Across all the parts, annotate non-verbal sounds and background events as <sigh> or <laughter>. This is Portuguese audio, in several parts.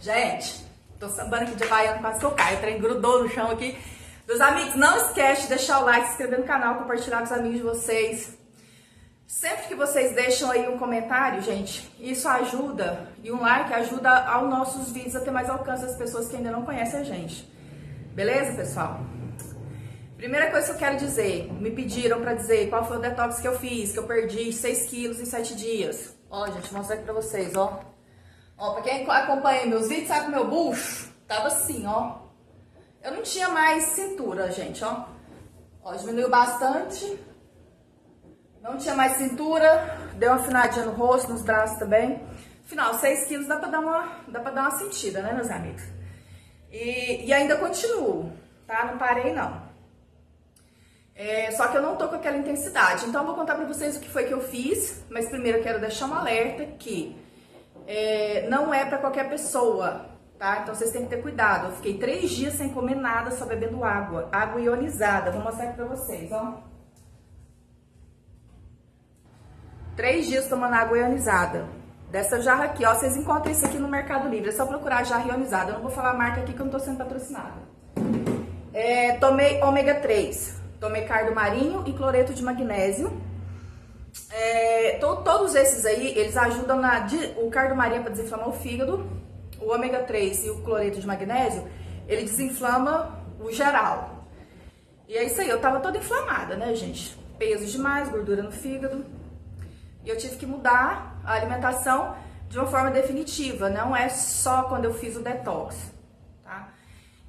gente, tô sambando aqui de baiano, quase que eu caio. O trem grudou no chão aqui. Meus amigos, não esquece de deixar o like, se inscrever no canal, compartilhar com os amigos de vocês. Sempre que vocês deixam aí um comentário, gente, isso ajuda, e um like ajuda aos nossos vídeos a ter mais alcance das pessoas que ainda não conhecem a gente. Beleza, pessoal? Primeira coisa que eu quero dizer, me pediram para dizer qual foi o detox que eu fiz, que eu perdi 6 quilos em 7 dias. Ó, gente, mostrar aqui pra vocês, ó. Ó, pra quem acompanha meus vídeos, sabe meu bucho tava assim, ó. Eu não tinha mais cintura, gente, ó. Ó, diminuiu bastante. Não tinha mais cintura, deu uma afinadinha no rosto, nos braços também. Final, 6 quilos dá pra dar uma, dá pra dar uma sentida, né, meus amigos? E, e ainda continuo, tá? Não parei, não. É, só que eu não tô com aquela intensidade. Então eu vou contar pra vocês o que foi que eu fiz, mas primeiro eu quero deixar um alerta que é, não é pra qualquer pessoa, tá? Então vocês têm que ter cuidado. Eu fiquei três dias sem comer nada, só bebendo água, água ionizada. Vou mostrar aqui pra vocês, ó. Três dias tomando água ionizada. Dessa jarra aqui, ó. Vocês encontram isso aqui no Mercado Livre. É só procurar jarra ionizada. Eu não vou falar a marca aqui que eu não tô sendo patrocinada. É, tomei ômega 3. Tomei cardo marinho e cloreto de magnésio. É, to, todos esses aí, eles ajudam na... O cardo marinho para desinflamar o fígado. O ômega 3 e o cloreto de magnésio, ele desinflama o geral. E é isso aí, eu tava toda inflamada, né, gente? Peso demais, gordura no fígado. E eu tive que mudar a alimentação de uma forma definitiva, não é só quando eu fiz o detox?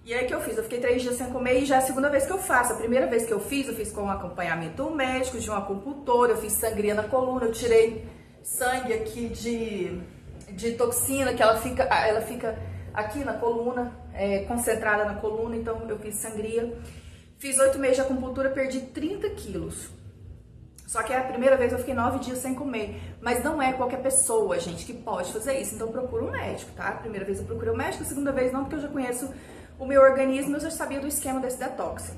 E aí que eu fiz, eu fiquei três dias sem comer e já é a segunda vez que eu faço. A primeira vez que eu fiz, eu fiz com um acompanhamento médico, de um acupuntor, eu fiz sangria na coluna, eu tirei sangue aqui de, de toxina, que ela fica, ela fica aqui na coluna, é, concentrada na coluna, então eu fiz sangria. Fiz oito meses de acupuntura, perdi 30 quilos. Só que é a primeira vez eu fiquei nove dias sem comer. Mas não é qualquer pessoa, gente, que pode fazer isso. Então procura um médico, tá? A primeira vez eu procurei um médico, a segunda vez não, porque eu já conheço o meu organismo, eu já sabia do esquema desse detox.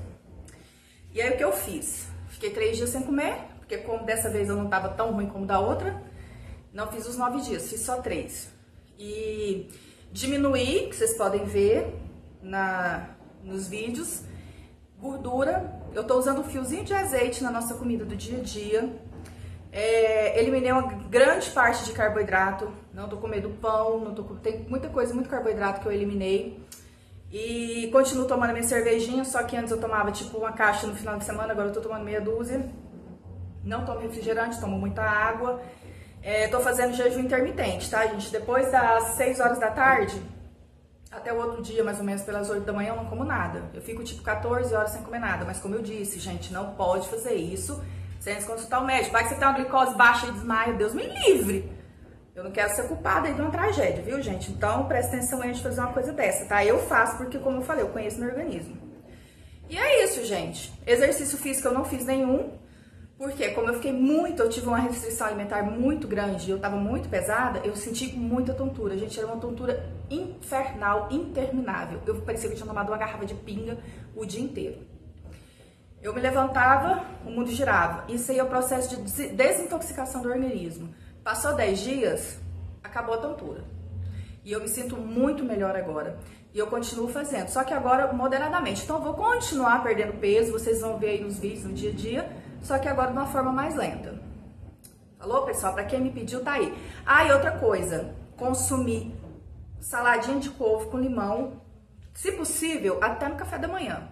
E aí o que eu fiz? Fiquei três dias sem comer, porque como dessa vez eu não tava tão ruim como da outra, não fiz os nove dias, fiz só três. E diminuí, que vocês podem ver na, nos vídeos, gordura. Eu tô usando um fiozinho de azeite na nossa comida do dia a dia. É, eliminei uma grande parte de carboidrato. Não tô comendo pão, não tô tem muita coisa, muito carboidrato que eu eliminei. E continuo tomando minha cervejinha, só que antes eu tomava tipo uma caixa no final de semana, agora eu tô tomando meia dúzia. Não tomo refrigerante, tomo muita água. É, tô fazendo jejum intermitente, tá, gente? Depois das 6 horas da tarde, até o outro dia, mais ou menos pelas 8 da manhã, eu não como nada. Eu fico tipo 14 horas sem comer nada. Mas como eu disse, gente, não pode fazer isso sem consultar o médico. Vai que você tem uma glicose baixa e desmaia, Deus me livre. Eu não quero ser culpada aí de uma tragédia, viu, gente? Então, presta atenção antes de fazer uma coisa dessa, tá? Eu faço porque, como eu falei, eu conheço meu organismo. E é isso, gente. Exercício físico eu não fiz nenhum. Porque, como eu fiquei muito, eu tive uma restrição alimentar muito grande, eu tava muito pesada, eu senti muita tontura. Gente, era uma tontura infernal, interminável. Eu parecia que eu tinha tomado uma garrafa de pinga o dia inteiro. Eu me levantava, o mundo girava. Isso aí é o processo de desintoxicação do organismo. Passou 10 dias, acabou a tontura. E eu me sinto muito melhor agora. E eu continuo fazendo, só que agora moderadamente. Então eu vou continuar perdendo peso, vocês vão ver aí nos vídeos no dia a dia só que agora de uma forma mais lenta. Falou, pessoal? Para quem me pediu, tá aí. Ah, e outra coisa, consumir saladinha de couve com limão, se possível, até no café da manhã.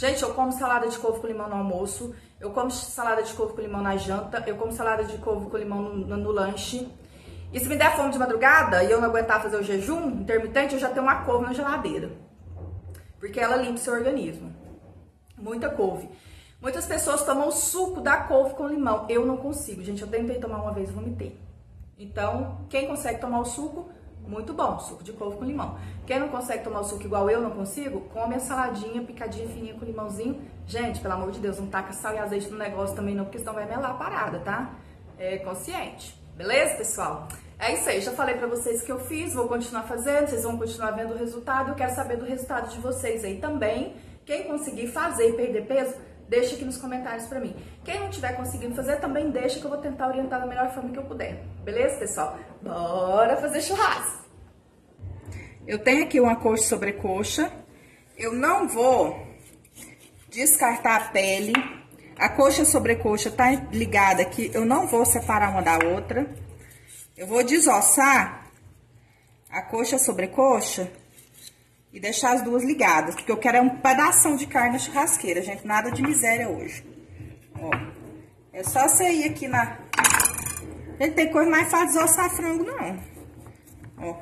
Gente, eu como salada de couve com limão no almoço, eu como salada de couve com limão na janta, eu como salada de couve com limão no, no, no lanche. E se me der fome de madrugada e eu não aguentar fazer o jejum intermitente, eu já tenho uma couve na geladeira. Porque ela limpa o seu organismo. Muita couve. Muitas pessoas tomam o suco da couve com limão. Eu não consigo, gente. Eu tentei tomar uma vez e vomitei. Então, quem consegue tomar o suco, muito bom, suco de couve com limão. Quem não consegue tomar o suco igual eu não consigo, come a saladinha picadinha fininha com limãozinho. Gente, pelo amor de Deus, não taca sal e azeite no negócio também não, porque senão vai melar a parada, tá? É consciente. Beleza, pessoal? É isso aí, já falei pra vocês que eu fiz, vou continuar fazendo, vocês vão continuar vendo o resultado. Eu quero saber do resultado de vocês aí também. Quem conseguir fazer e perder peso, deixa aqui nos comentários pra mim. Quem não tiver conseguindo fazer, também deixa que eu vou tentar orientar da melhor forma que eu puder. Beleza, pessoal? Bora fazer churrasco! Eu tenho aqui uma coxa sobre coxa. Eu não vou descartar a pele. A coxa sobre coxa tá ligada aqui. Eu não vou separar uma da outra. Eu vou desossar a coxa sobre coxa e deixar as duas ligadas, porque eu quero é um pedação de carne na churrasqueira, gente. Nada de miséria hoje. Ó, é só você ir aqui na... Gente, tem coisa mais fácil de desossar frango, não. Ó.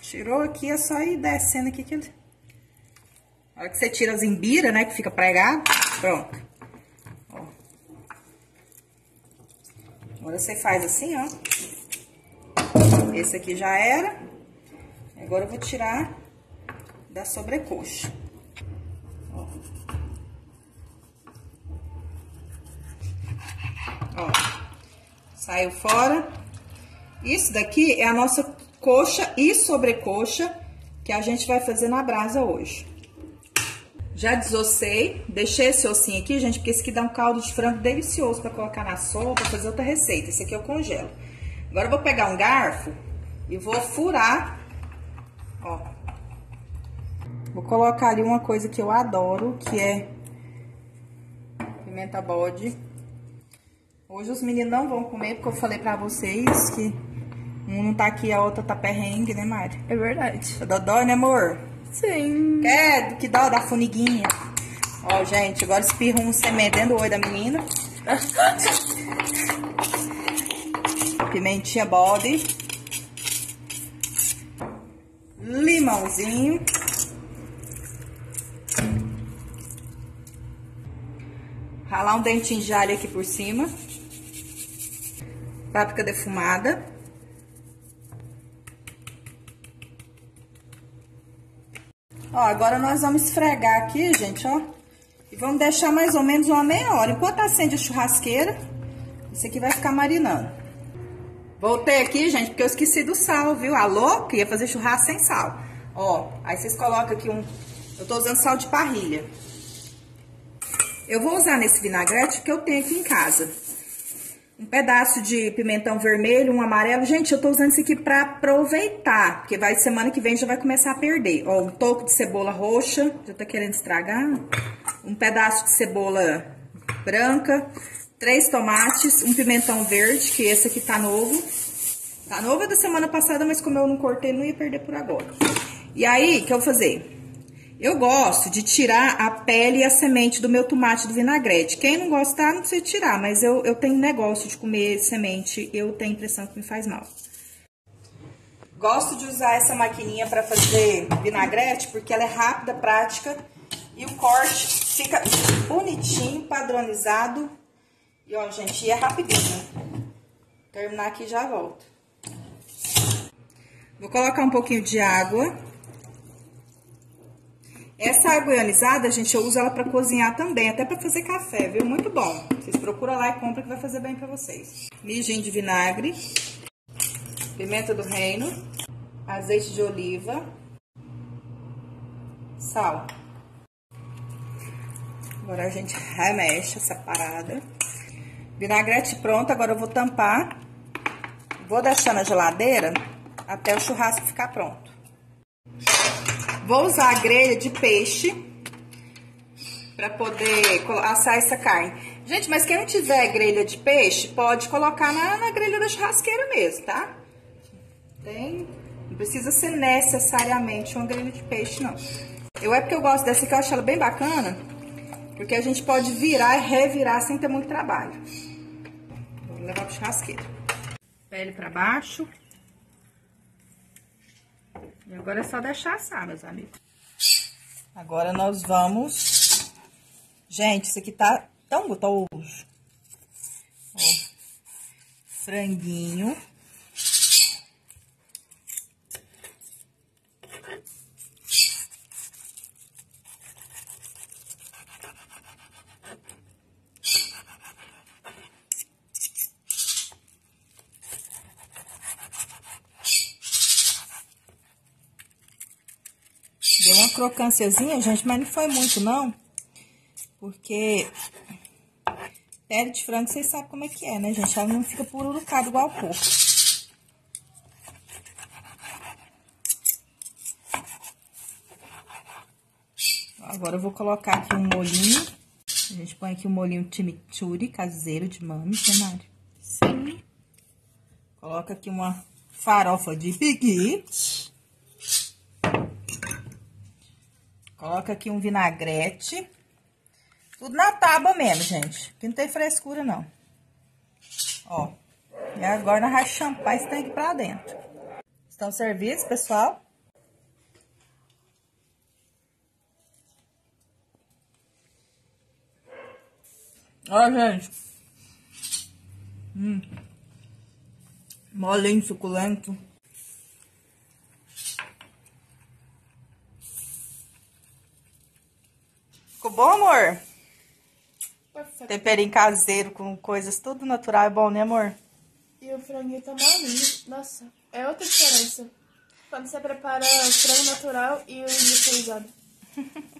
Tirou aqui, é só ir descendo aqui que ele... A hora que você tira as embiras, né, que fica pregado, pronto. Ó. Agora você faz assim, ó. Esse aqui já era. Agora eu vou tirar da sobrecoxa. Ó. Ó. Saiu fora. Isso daqui é a nossa coxa e sobrecoxa que a gente vai fazer na brasa hoje. Já desossei, deixei esse ossinho aqui, gente, porque esse aqui dá um caldo de frango delicioso para colocar na sopa, fazer outra receita. Esse aqui eu congelo. Agora eu vou pegar um garfo e vou furar, ó. Vou colocar ali uma coisa que eu adoro, que é pimenta bode. Hoje os meninos não vão comer, porque eu falei pra vocês que um não tá aqui, a outra tá perrengue, né, Mari? É verdade. Tá dodói, né, amor? Sim. Quer que dó da funiguinha. Ó, gente, agora espirra um semente dentro do olho da menina. Pimentinha bode. Limãozinho. Ralar um dentinho de alho aqui por cima. Páprica defumada. Ó, agora nós vamos esfregar aqui, gente, ó. E vamos deixar mais ou menos uma meia hora. Enquanto acende a churrasqueira, isso aqui vai ficar marinando. Voltei aqui, gente, porque eu esqueci do sal, viu? Alô? Que ia fazer churrasco sem sal. Ó, aí vocês colocam aqui um... Eu tô usando sal de parrilha. Eu vou usar nesse vinagrete que eu tenho aqui em casa. Um pedaço de pimentão vermelho, um amarelo. Gente, eu tô usando isso aqui pra aproveitar, porque vai semana que vem já vai começar a perder. Ó, um toco de cebola roxa, já tá querendo estragar. Um pedaço de cebola branca, três tomates, um pimentão verde, que esse aqui tá novo. Tá novo é da semana passada, mas como eu não cortei, não ia perder por agora. E aí, o que eu vou fazer? Eu gosto de tirar a pele e a semente do meu tomate do vinagrete. Quem não gostar, não precisa tirar, mas eu, eu tenho negócio de comer semente, eu tenho impressão que me faz mal. Gosto de usar essa maquininha para fazer vinagrete, porque ela é rápida, prática, e o corte fica bonitinho, padronizado. E ó, gente, é rapidinho. Terminar aqui já volto. Vou colocar um pouquinho de água. Essa água ionizada, gente, eu uso ela pra cozinhar também, até pra fazer café, viu? Muito bom. Vocês procuram lá e compram que vai fazer bem pra vocês. Mijinho de vinagre, pimenta do reino, azeite de oliva, sal. Agora a gente remexe essa parada. Vinagrete pronto, agora eu vou tampar. Vou deixar na geladeira até o churrasco ficar pronto. Vou usar a grelha de peixe para poder assar essa carne. Gente, mas quem não tiver grelha de peixe, pode colocar na, na grelha da churrasqueira mesmo, tá? Tem, não precisa ser necessariamente uma grelha de peixe, não. Eu é porque eu gosto dessa aqui, eu acho ela bem bacana, porque a gente pode virar e revirar sem ter muito trabalho. Vou levar pro churrasqueiro. Pele para baixo. E agora é só deixar assar, meus amigos. Agora nós vamos... Gente, isso aqui tá tão gostoso. Ó, franguinho. Deu uma crocânciazinha, gente, mas não foi muito, não. Porque pele de frango, vocês sabem como é que é, né, gente? Ela não fica pururucada igual o porco. Agora eu vou colocar aqui um molhinho. A gente põe aqui um molhinho chimichurri caseiro de mames, né, Mari? Sim. Coloca aqui uma farofa de piqui. Coloca aqui um vinagrete. Tudo na tábua mesmo, gente. Aqui não tem frescura, não. Ó. E agora nós vamos champar esse tanque pra dentro. Estão servidos, pessoal? Ó, gente. Hum. Molinho, suculento. Ficou bom, amor? Temperinho caseiro com coisas tudo natural é bom, né, amor? E o franguinho tá molinho. Nossa, é outra diferença. Quando você prepara frango natural e o industrializado. <laughs>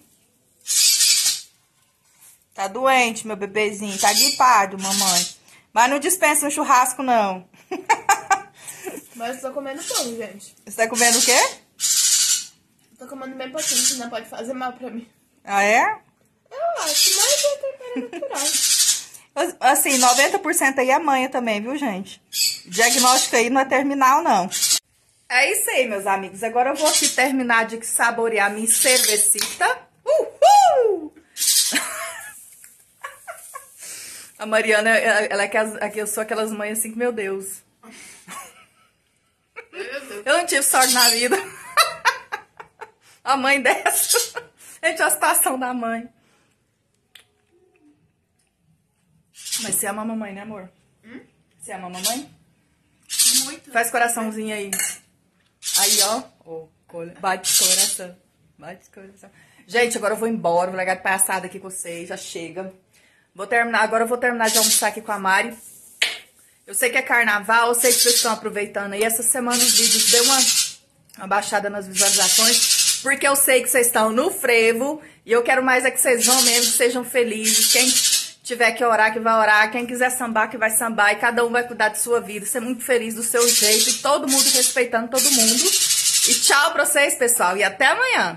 Tá doente, meu bebezinho. Tá gripado, mamãe. Mas não dispensa um churrasco, não. <laughs> Mas eu tô comendo pão, gente. Você tá comendo o quê? Eu tô comendo bem pouquinho, senão pode fazer mal pra mim. Ah, é? Eu acho, mas é tempero natural. Assim, 90% aí é manha também, viu, gente? Diagnóstico aí não é terminal, não. É isso aí, meus amigos. Agora eu vou aqui terminar de saborear minha cervecita. Uhul! <laughs> A Mariana, ela é que as- eu sou aquelas mães assim que, meu Deus. Eu não tive sorte na vida. <laughs> A mãe dessa. Gente, a situação da mãe. Mas você ama a mamãe, né, amor? Você ama a mamãe? Muito. Faz coraçãozinho aí. Aí, ó. Cole- bate coração. Bate coração. Gente, agora eu vou embora. Vou largar de passada aqui com vocês. Já chega. Vou terminar. Agora eu vou terminar de almoçar aqui com a Mari. Eu sei que é carnaval. Eu sei que vocês estão aproveitando aí. Essa semana os vídeos deu uma, uma baixada nas visualizações. Porque eu sei que vocês estão no frevo. E eu quero mais é que vocês vão mesmo, que sejam felizes. Quem tiver que orar, que vai orar. Quem quiser sambar, que vai sambar. E cada um vai cuidar de sua vida. Ser muito feliz do seu jeito. E todo mundo respeitando todo mundo. E tchau pra vocês, pessoal. E até amanhã.